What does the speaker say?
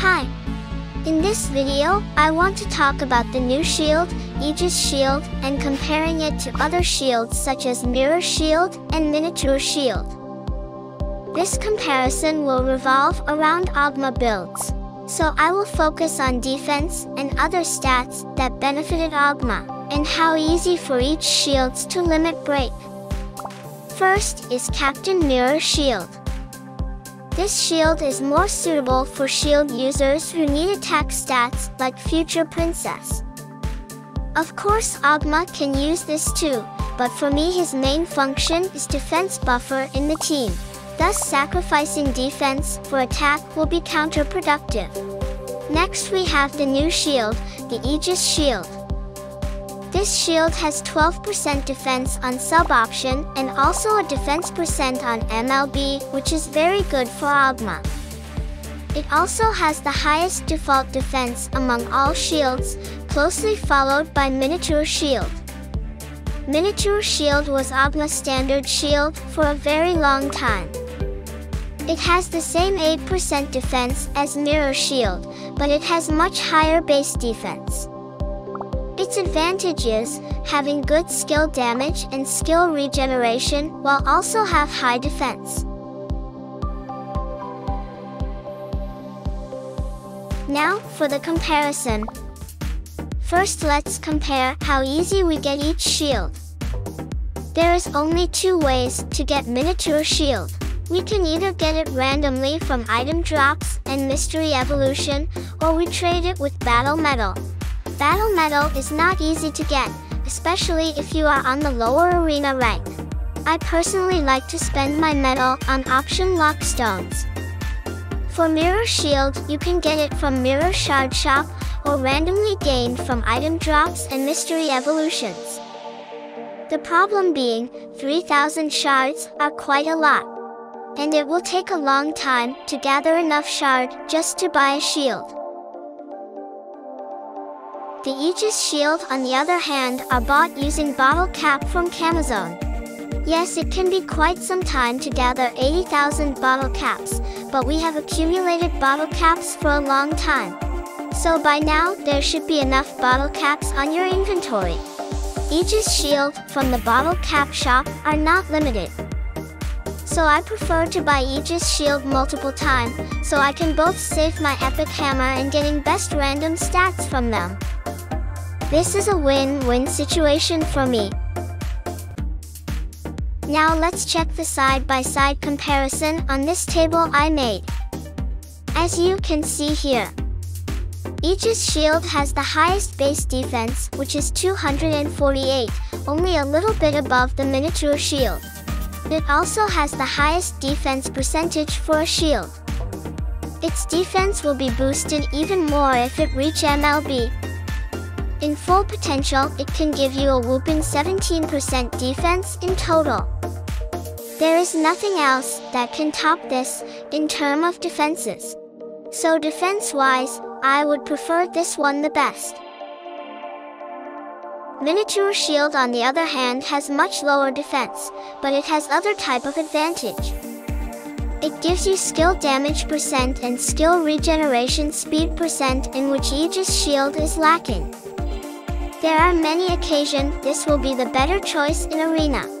Hi! In this video, I want to talk about the new shield, Aegis Shield, and comparing it to other shields such as Mirror Shield and Minotaur Shield. This comparison will revolve around Oghma builds, so I will focus on defense and other stats that benefited Oghma, and how easy for each shields to limit break. First is Captain Mirror Shield. This shield is more suitable for shield users who need attack stats like Future Princess. Of course Oghma can use this too, but for me his main function is defense buffer in the team. Thus sacrificing defense for attack will be counterproductive. Next we have the new shield, the Aegis Shield. This shield has 12% defense on sub option and also a defense percent on MLB, which is very good for Oghma. It also has the highest default defense among all shields, closely followed by Minotaur Shield. Minotaur Shield was Oghma's standard shield for a very long time. It has the same 8% defense as Mirror Shield, but it has much higher base defense. Its advantage is having good skill damage and skill regeneration while also have high defense. Now for the comparison. First let's compare how easy we get each shield. There is only two ways to get Minotaur Shield. We can either get it randomly from item drops and Mystery Evolution, or we trade it with Battle Medal. Battle Medal is not easy to get, especially if you are on the lower arena rank. I personally like to spend my medal on option lock stones. For Mirror Shield, you can get it from Mirror Shard Shop or randomly gained from item drops and mystery evolutions. The problem being, 3000 shards are quite a lot. And it will take a long time to gather enough shard just to buy a shield. The Aegis shield on the other hand are bought using bottle cap from Kamazone. Yes, it can be quite some time to gather 80,000 bottle caps, but we have accumulated bottle caps for a long time. So by now, there should be enough bottle caps on your inventory. Aegis shield from the bottle cap shop are not limited. So I prefer to buy Aegis shield multiple times, so I can both save my epic hammer and getting best random stats from them. This is a win-win situation for me. Now let's check the side-by-side -side comparison on this table I made. As you can see here, Aegis Shield has the highest base defense, which is 248, only a little bit above the Minotaur Shield. It also has the highest defense percentage for a shield. Its defense will be boosted even more if it reach MLB, in full potential, it can give you a whooping 17% defense in total. There is nothing else that can top this in term of defenses. So defense-wise, I would prefer this one the best. Minotaur Shield on the other hand has much lower defense, but it has other type of advantage. It gives you skill damage percent and skill regeneration speed percent in which Aegis Shield is lacking. There are many occasions this will be the better choice in Arena.